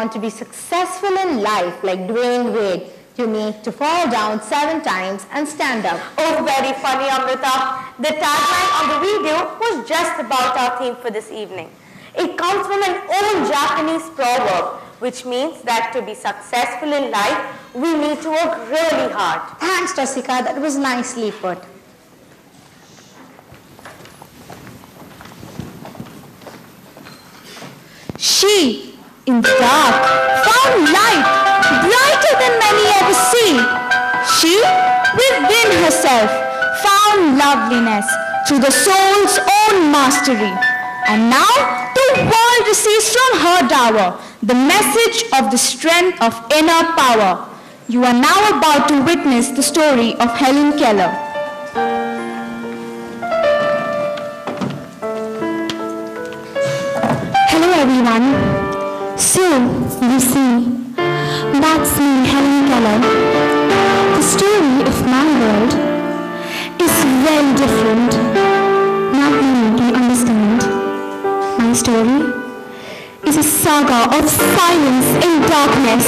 want to be successful in life like Dwayne Wade, you need to fall down seven times and stand up. Oh, very funny, Amrita. The tagline on the video was just about our theme for this evening. It comes from an old Japanese proverb, which means that to be successful in life, we need to work really hard. Thanks, Rasika. That was nicely put. She, in the dark, She, within herself, found loveliness through the soul's own mastery. And now the world receives from her dower the message of the strength of inner power. You are now about to witness the story of Helen Keller. Hello everyone. So, you see, that's me, Helen Keller. Different. Not many can understand. My story is a saga of silence in darkness.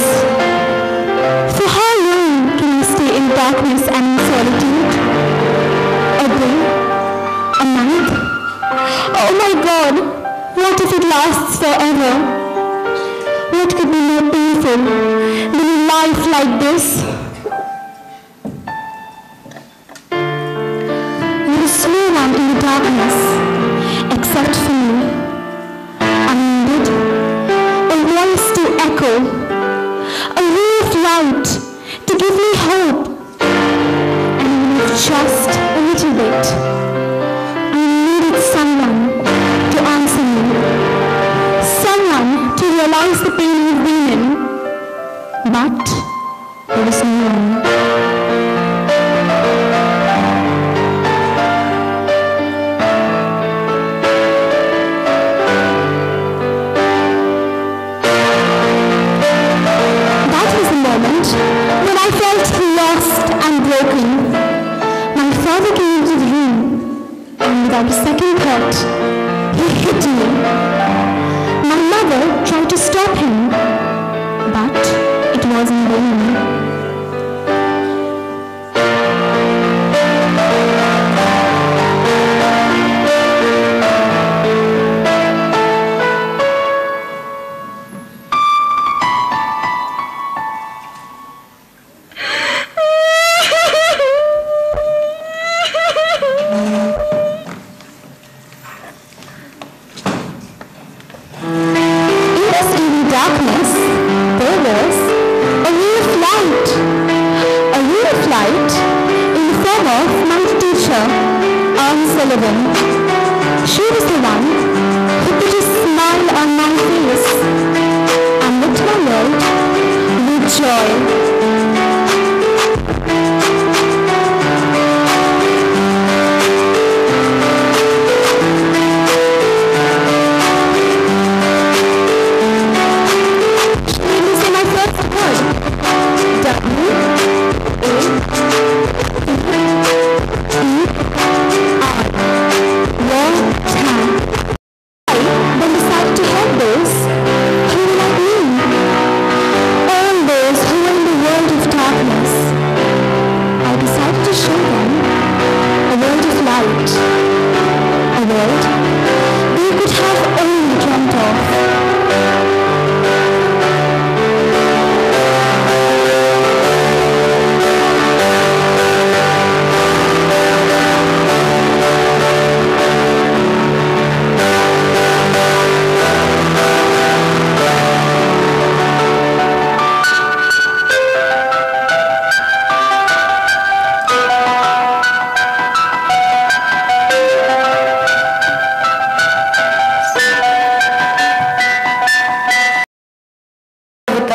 For how long can we stay in darkness and in solitude? A day? A month? Oh my god! What if it lasts forever? What could be more painful than a life like this? Darkness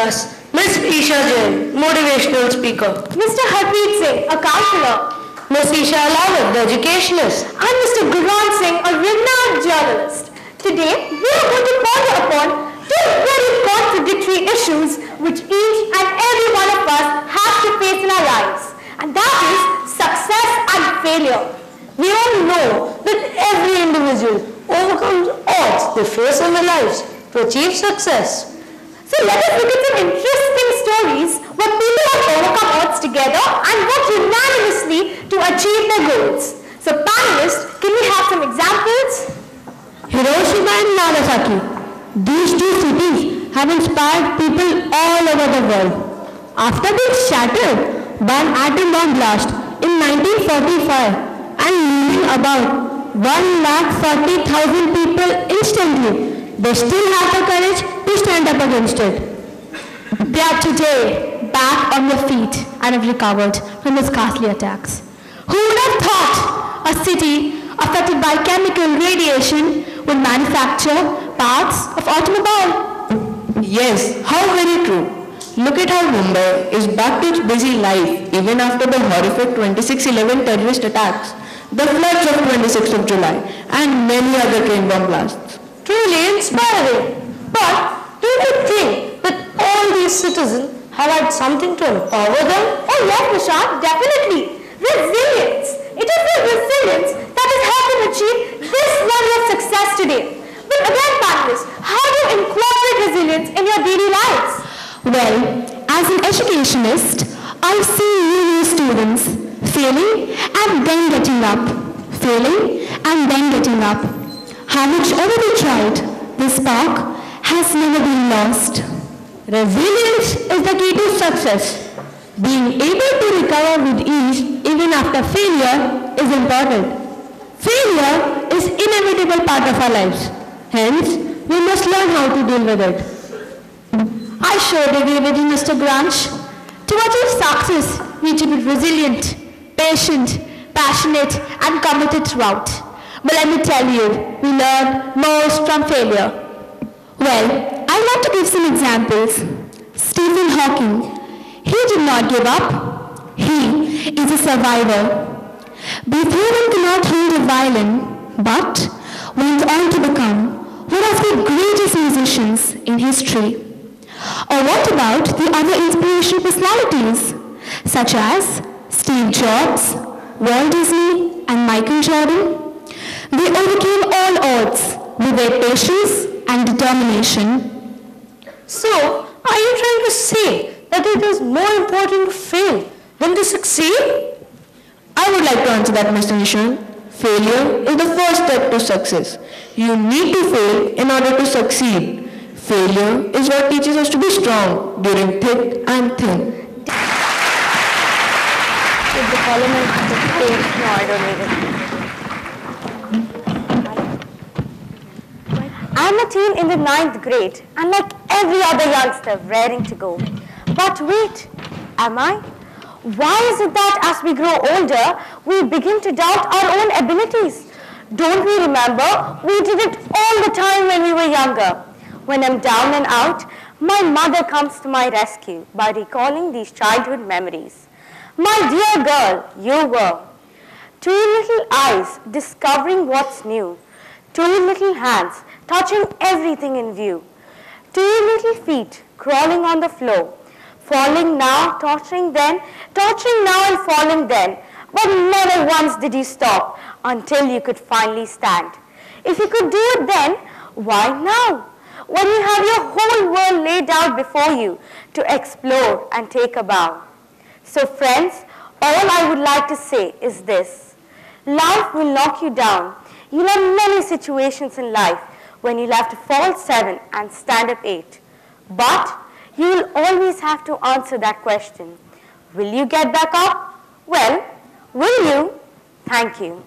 with Miss Isha Jain, motivational speaker. Mr. Harpreet Singh, a counselor. Miss Isha Lawat, the educationist. And Mr. Gurran Singh, a renowned journalist. Today, we are going to ponder upon two very contradictory issues which each and every one of us have to face in our lives. And that is success and failure. We all know that every individual overcomes odds they face in their lives to achieve success. So let us look at some interesting stories where people have overcome odds together and worked unanimously to achieve their goals. So panelists, can we have some examples? Hiroshima and Nagasaki. These two cities have inspired people all over the world. After being shattered by an atom bomb blast in 1945 and leaving about 1,40,000 people instantly, they still have the courage to stand up against it. They are today back on their feet and have recovered from those ghastly attacks. Who would have thought a city affected by chemical radiation would manufacture parts of automobile? Yes, how very true. Look at how Mumbai is back to its busy life even after the horrific 2611 terrorist attacks, the floods of 26th of July and many other train bomb blasts. Truly inspiring. But don't you think that all these citizens have had something to empower them? Oh yes, Nishant, definitely. Resilience. It is the resilience that has helped them achieve this level of success today. But again, panelists, how do you incorporate resilience in your daily lives? Well, as an educationist, I've seen many students failing and then getting up, failing and then getting up. How much ever they tried, the spark has never been lost. Resilience is the key to success. Being able to recover with ease even after failure is important. Failure is inevitable part of our lives. Hence, we must learn how to deal with it. I sure agree with you, Mr. Grunch. To achieve success, we to be resilient, patient, passionate, and committed throughout. But let me tell you, we learn most from failure. Well, I'd like to give some examples. Stephen Hawking, he did not give up. He is a survivor. Beethoven could not hold a violin, but went on to become one of the greatest musicians in history. Or what about the other inspirational personalities, such as Steve Jobs, Walt Disney, and Michael Jordan? They overcame all odds with their patience and determination. So, are you trying to say that it is more important to fail than to succeed? I would like to answer that, Mr. Nishan. Failure is the first step to success. You need to fail in order to succeed. Failure is what teaches us to be strong during thick and thin. Did the parliament take? No, I don't need it. In the ninth grade and like every other youngster raring to go. But wait, am I? Why is it that as we grow older, we begin to doubt our own abilities? Don't we remember? We did it all the time when we were younger. When I'm down and out, my mother comes to my rescue by recalling these childhood memories. My dear girl, you were. Two little eyes discovering what's new. Two little hands touching everything in view. Two little feet crawling on the floor. Falling now, torturing then, torturing now and falling then. But never once did you stop until you could finally stand. If you could do it then, why now? When you have your whole world laid out before you to explore and take a bow. So friends, all I would like to say is this. Life will knock you down. You'll have many situations in life when you'll have to fall seven and stand up eight. But you will always have to answer that question. Will you get back up? Well, will you? Thank you.